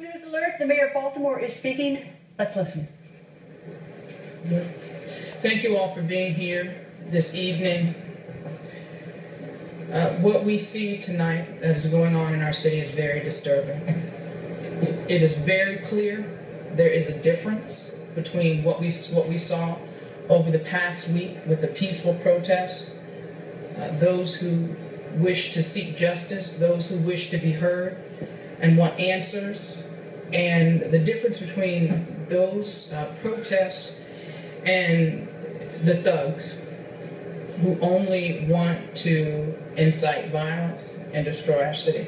News Alert, the mayor of Baltimore is speaking. Let's listen. Thank you all for being here this evening. Uh, what we see tonight that is going on in our city is very disturbing. It is very clear there is a difference between what we what we saw over the past week with the peaceful protests, uh, those who wish to seek justice, those who wish to be heard and want answers, and the difference between those uh, protests and the thugs who only want to incite violence and destroy our city.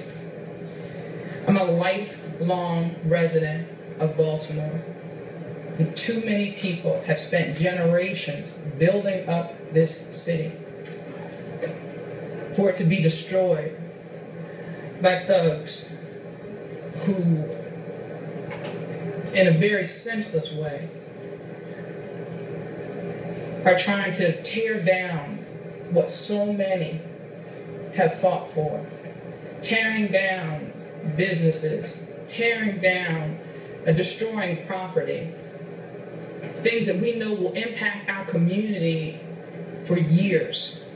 I'm a lifelong resident of Baltimore. And too many people have spent generations building up this city for it to be destroyed by thugs who, in a very senseless way, are trying to tear down what so many have fought for. Tearing down businesses, tearing down, uh, destroying property, things that we know will impact our community for years.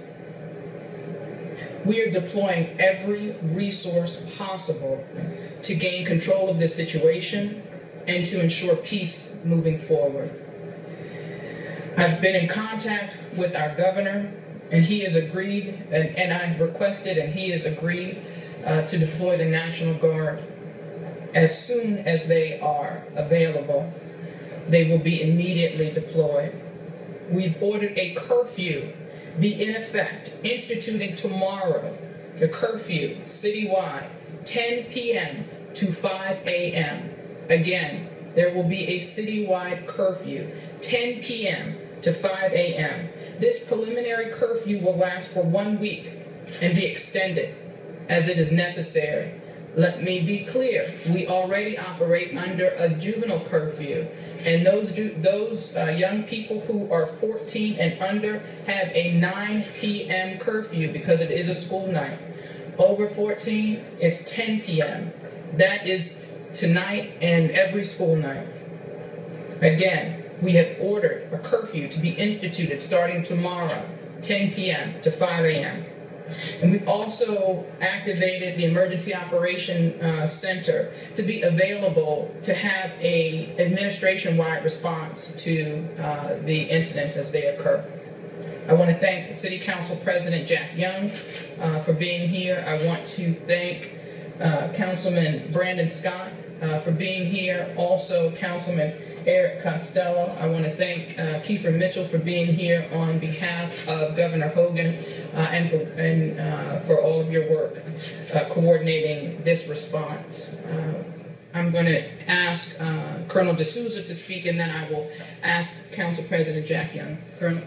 We are deploying every resource possible to gain control of this situation and to ensure peace moving forward. I've been in contact with our governor, and he has agreed, and, and I've requested, and he has agreed uh, to deploy the National Guard as soon as they are available. They will be immediately deployed. We've ordered a curfew be in effect, instituting tomorrow the curfew citywide, 10 p.m. to 5 a.m. Again, there will be a citywide curfew, 10 p.m. to 5 a.m. This preliminary curfew will last for one week and be extended as it is necessary. Let me be clear, we already operate under a juvenile curfew, and those those uh, young people who are 14 and under have a 9 p.m. curfew because it is a school night. Over 14 is 10 p.m. That is tonight and every school night. Again, we have ordered a curfew to be instituted starting tomorrow, 10 p.m. to 5 a.m. And we've also activated the Emergency Operation uh, Center to be available to have a administration-wide response to uh, the incidents as they occur. I want to thank City Council President Jack Young uh, for being here. I want to thank uh, Councilman Brandon Scott uh, for being here. Also, Councilman Eric Costello. I want to thank uh, Keiffer Mitchell for being here on behalf of Governor Hogan uh, and for and uh, for all of your work uh, coordinating this response. Uh, I'm going to ask uh, Colonel D'Souza to speak, and then I will ask Council President Jack Young. Colonel.